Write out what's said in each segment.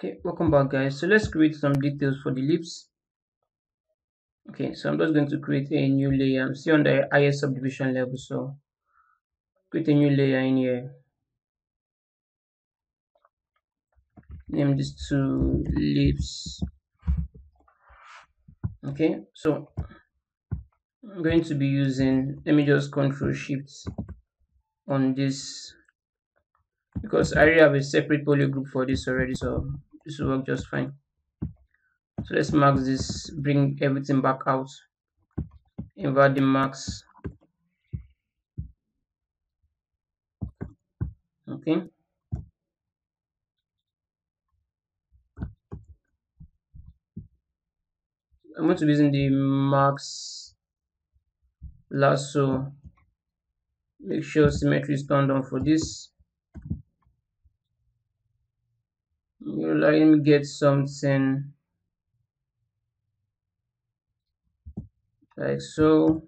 okay welcome back guys. So let's create some details for the lips okay so i'm just going to create a new layer. I'm still on the highest subdivision level so create a new layer in here. Name this to lips okay so i'm going to be using let me just control shift on this because I already have a separate poly group for this already so this will work just fine. So let's mark this bring everything back out. Invert the marks. Okay. I'm going to be using the mask lasso. Make sure symmetry is turned on for this you let me get something. Like so.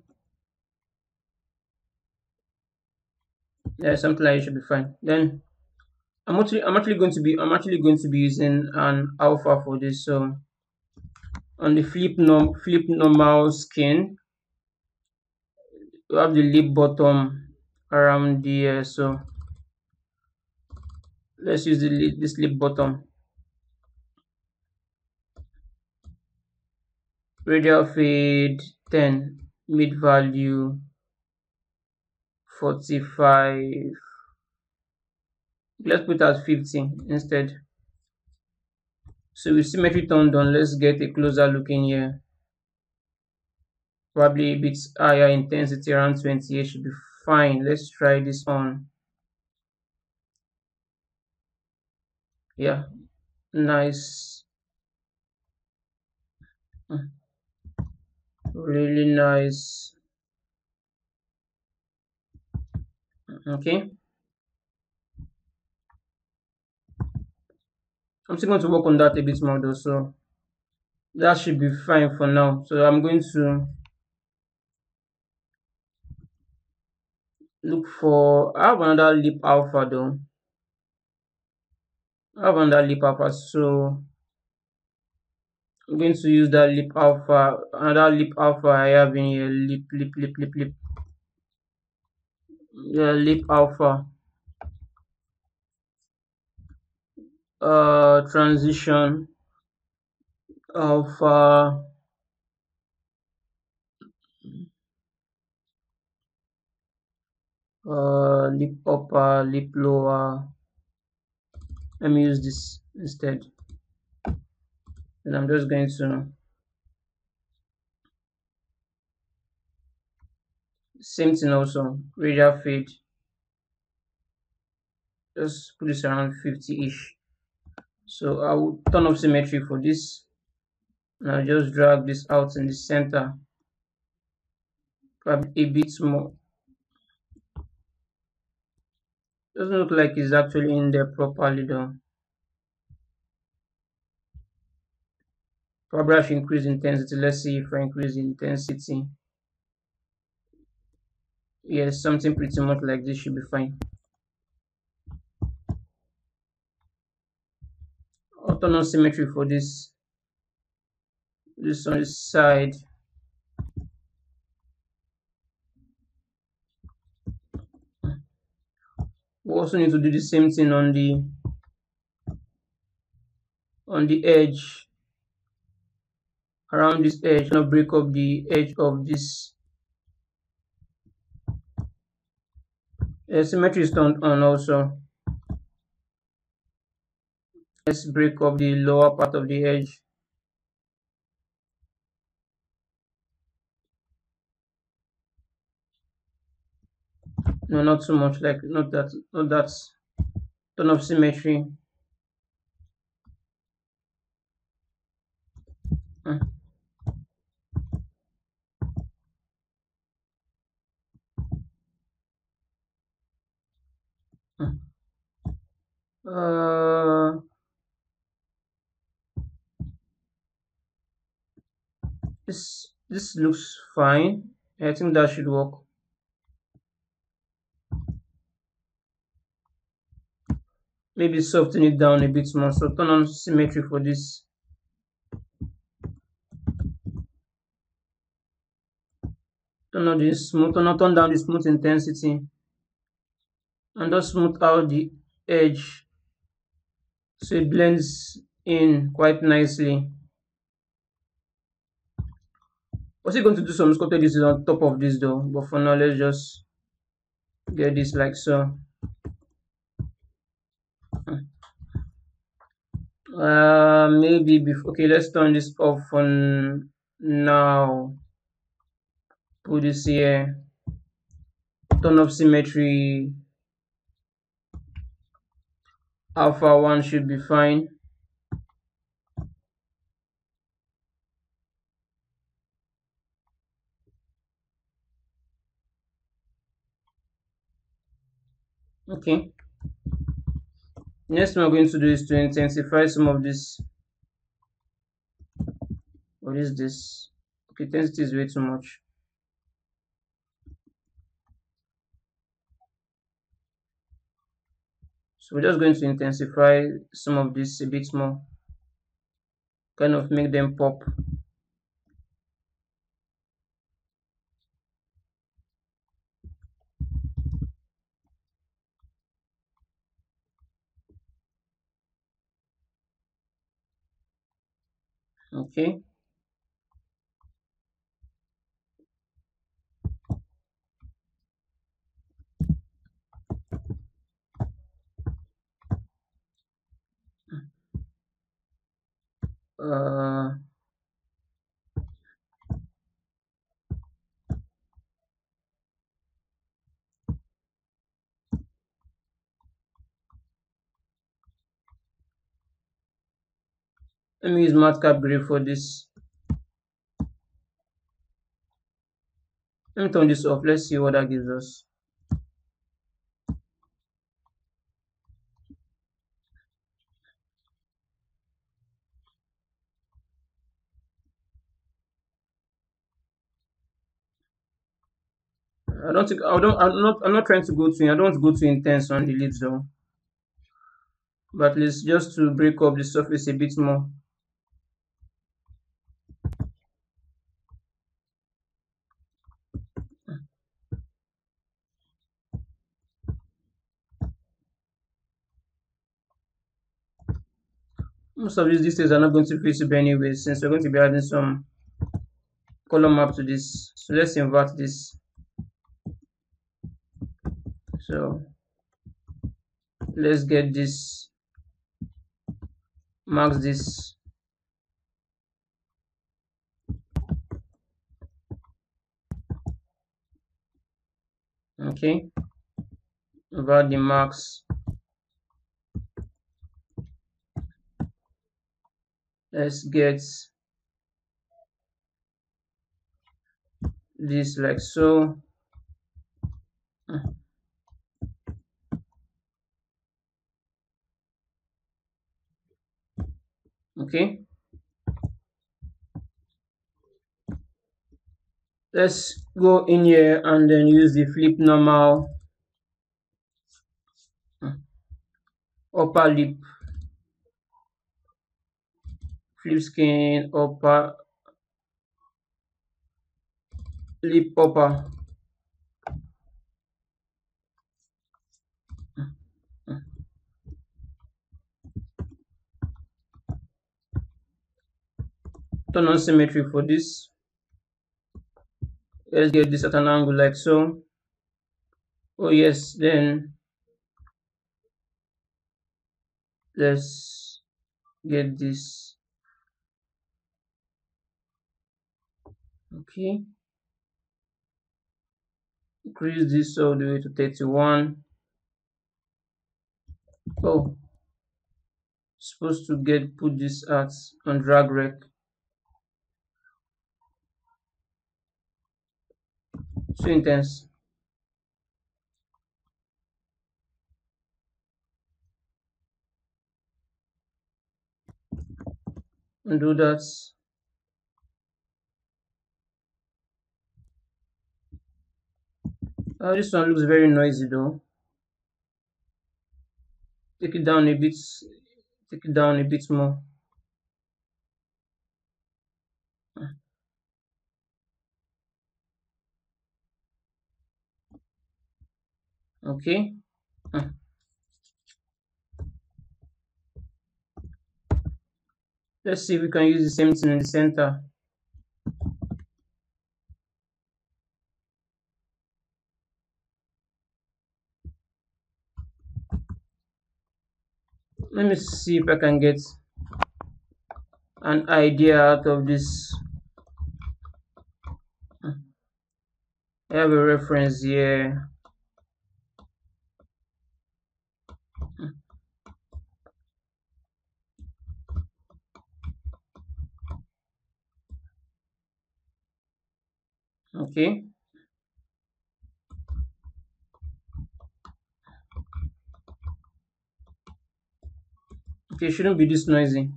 Yeah something like it should be fine. Then i'm actually i'm actually going to be i'm actually going to be using an alpha for this so on the flip norm flip normal skin you have the lip bottom around here so let's use the this lip bottom. Radial fade 10 mid value 45 let's put at 50 instead. So with symmetry turned on let's get a closer look in here. Probably a bit higher intensity around 28 should be fine. Let's try this on yeah. Nice. Hmm. really nice. Okay. I'm still going to work on that a bit more though so that should be fine for now. So I'm going to look for I have another lip alpha though Have another lip alpha so I'm going to use that lip alpha another lip alpha I have in here lip lip lip lip lip. Yeah lip alpha. Uh transition alpha. Uh, lip upper, lip lower. Let me use this instead. And I'm just going to same thing also radial fade just put this around 50-ish so I will turn off symmetry for this. And I'll just drag this out in the center. Probably a bit more Doesn't look like it's actually in there properly though. Probably should increase intensity. Let's see if I increase intensity. Yes, something pretty much like this should be fine. Autonomous symmetry for this. This on this side. We also need to do the same thing on the on the edge. Around this edge now break up the edge of this uh, symmetry is turned on also. Let's break up the lower part of the edge no not too much like not that not that ton of symmetry uh. Uh, this this looks fine i think that should work maybe soften it down a bit more. So turn on symmetry for this. Turn on this smooth turn, on, turn down the smooth intensity. And just smooth out the edge. So it blends in quite nicely. It going to do some sculpted this on top of this though. But for now let's just get this like so uh maybe before okay let's turn this off for now. Put this here. Turn off symmetry. Alpha 1 should be fine. Okay next thing we're going to do is to intensify some of this. What is this? Okay intensity is way too much. So we're just going to intensify some of this a bit more. Kind of make them pop okay. Uh let me use matcap gray for this let me turn this off let's see what that gives us I don't think I don't I'm not I'm not trying to go to I don't want to go too intense on the lids though. But least just to break up the surface a bit more. Most of these details are not going to be visible anyway since we're going to be adding some column map to this. So let's invert this. So let's get this, marks this. Okay, about the marks. Let's get this like so. okay let's go in here and then use the flip normal upper lip flip skin upper lip upper turn on symmetry for this. Let's get this at an angle like so. Oh yes then let's get this okay. Increase this all the way to 31 oh. Supposed to get put this at on DragRect. So intense. And do that uh, this one looks very noisy though. Take it down a bit. Take it down a bit more. Okay. Let's see if we can use the same thing in the center let me see if I can get an idea out of this. I have a reference here. Okay okay shouldn't be this noisy.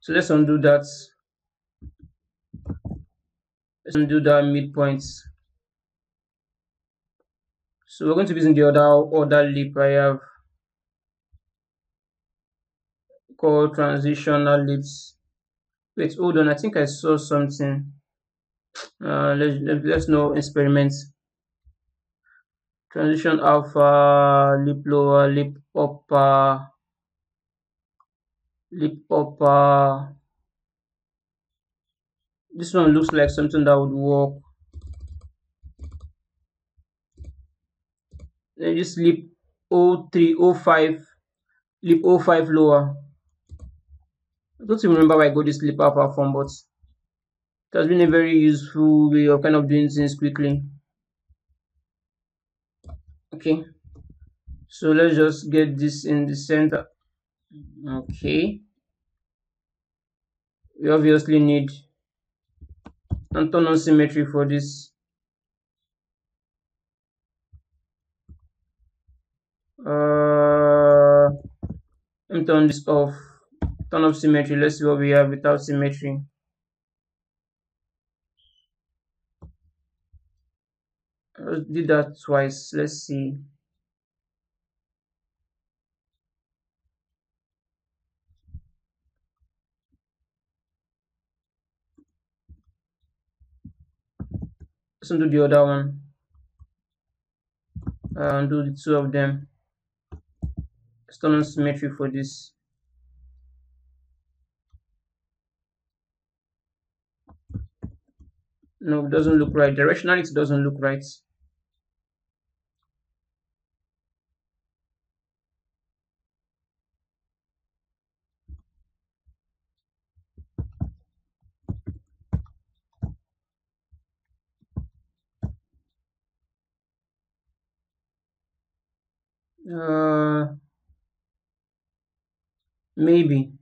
So let's undo that. Let's undo that midpoint. So we're going to be using the other other lip I have called transitional lips wait hold on I think I saw something. Uh, let's, let's know experiment. Transition alpha lip lower lip upper lip this one looks like something that would work. Then just lip 03 05 lip 05 lower. I don't even remember why I got this lip upper from but it has been a very useful way of kind of doing things quickly. Okay. So let's just get this in the center okay. We obviously need Antonon symmetry for this. Uh me turn this off turn off symmetry let's see what we have without symmetry. I did that twice. Let's see let's undo the other one. Uh, undo the two of them. Let's turn on symmetry for this. No it doesn't look right. Directionality it doesn't look right uh maybe.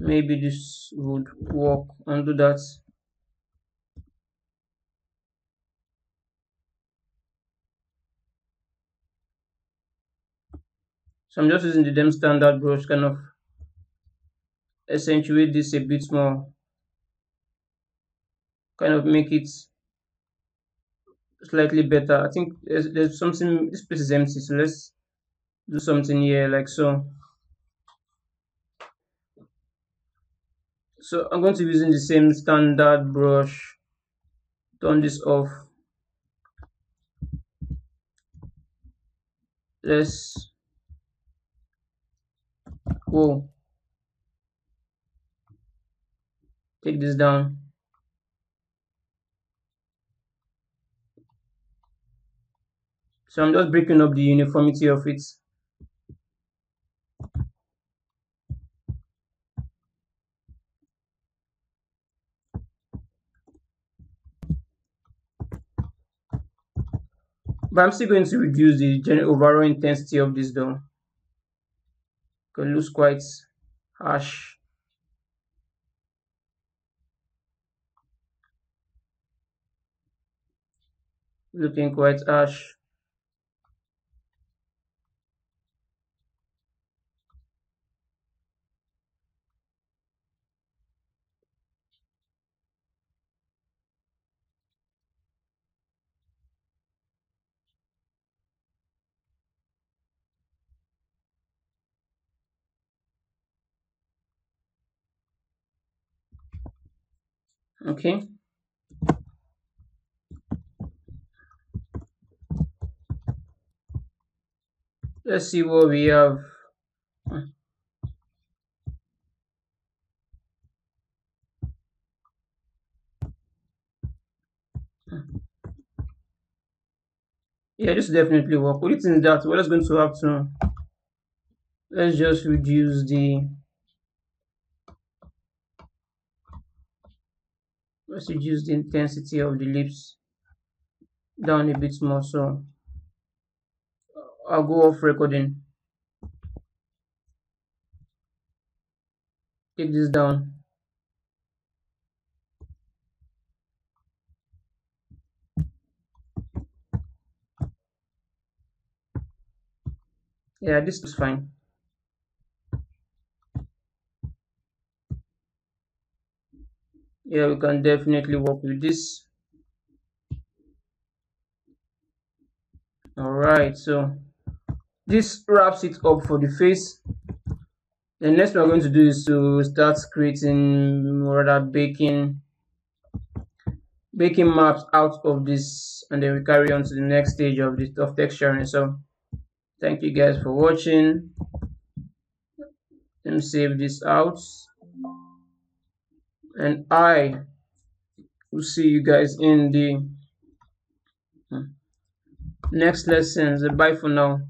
Maybe this would work. Undo that. So I'm just using the dem standard brush kind of accentuate this a bit more. Kind of make it slightly better. I think there's, there's something this place is empty so let's do something here like so. So I'm going to be using the same standard brush. Turn this off. Let's go. Take this down so I'm just breaking up the uniformity of it. But I'm still going to reduce the general overall intensity of this though. It looks quite harsh. Looking quite harsh okay. Let's see what we have. Yeah this definitely work. Only thing that we're just going to have to let's just reduce the let's reduce the intensity of the lips down a bit more so I'll go off recording. Take this down. Yeah this is fine yeah we can definitely work with this. All right so this wraps it up for the face. The next we're going to do is to start creating rather baking baking maps out of this and then we carry on to the next stage of this of texturing. So thank you guys for watching. Let me save this out and i will see you guys in the next lessons. Bye for now